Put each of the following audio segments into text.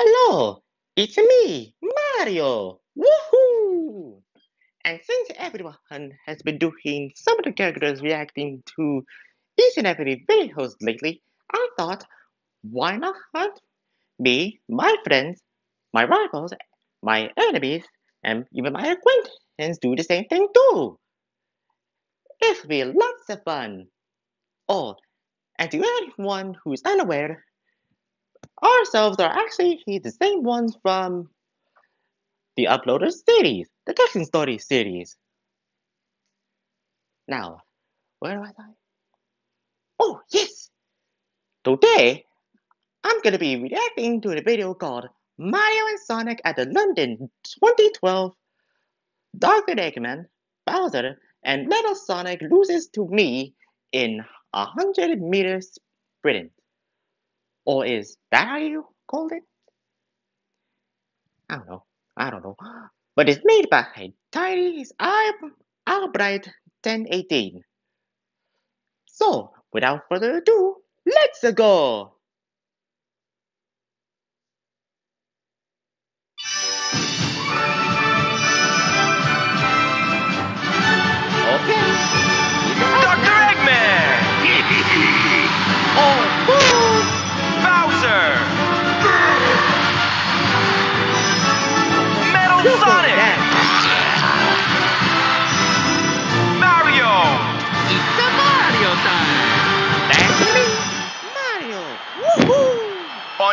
Hello, it's me, Mario! Woohoo! And since everyone has been doing some of the characters reacting to each and every videos lately, I thought, why not me, my friends, my rivals, my enemies, and even my acquaintances do the same thing too? It'll be lots of fun. Oh, and to anyone who's unaware, ourselves are actually the same ones from the Uploader series, the Texan Story series. Now, where was I? Oh, yes! Today, I'm gonna be reacting to a video called Mario and Sonic at the London 2012 Dr. Eggman, Bowser, and Metal Sonic loses to me in a 100 meters sprint. Or is that how you called it? I don't know. I don't know. But it's made by Tyrese Albright 1018. So, without further ado, let's go!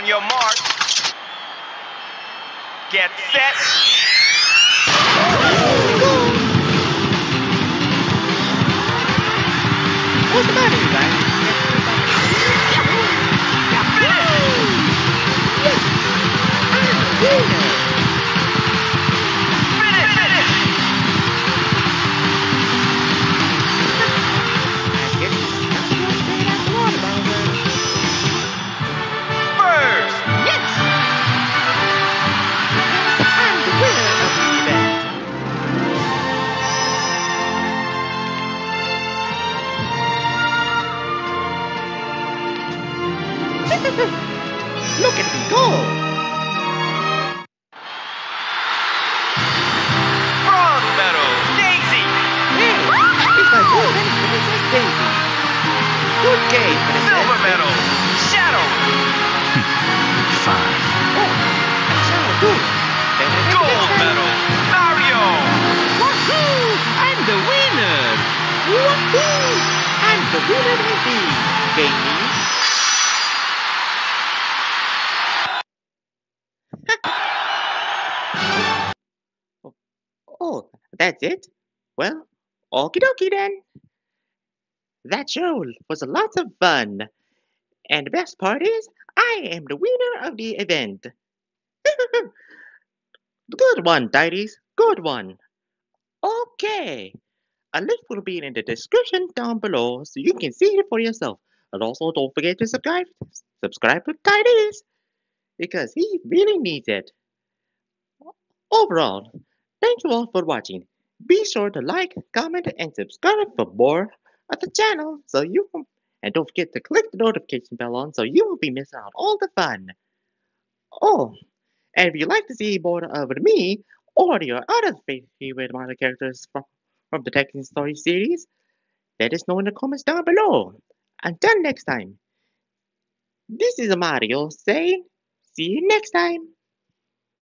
On your mark. Get set. What's the matter, you guys? Finish! Look at me go! Bronze medal! Daisy! Hey, it's my boy, Princess Daisy. Good game, Princess. Silver medal! Shadow! Fine. Oh, Shadow too. Then I think Gold medal! Mario! Wahoo! I'm the winner! Woohoo! I'm the winner indeed, Gamey. That's it? Well, okie dokie then. That show was a lot of fun. And the best part is, I am the winner of the event. Good one, Dides. Good one. Okay. A link will be in the description down below so you can see it for yourself. And also don't forget to subscribe subscribe to Tides because he really needs it. Overall, thank you all for watching. Be sure to like, comment, and subscribe for more of the channel so you and don't forget to click the notification bell on so you won't be missing out all the fun. Oh, and if you'd like to see more of me or your other favorite Mario characters from, from the Tekken Story series, let us know in the comments down below. Until next time, this is Mario saying, see you next time.